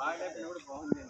బాగా కూడా బాగుంది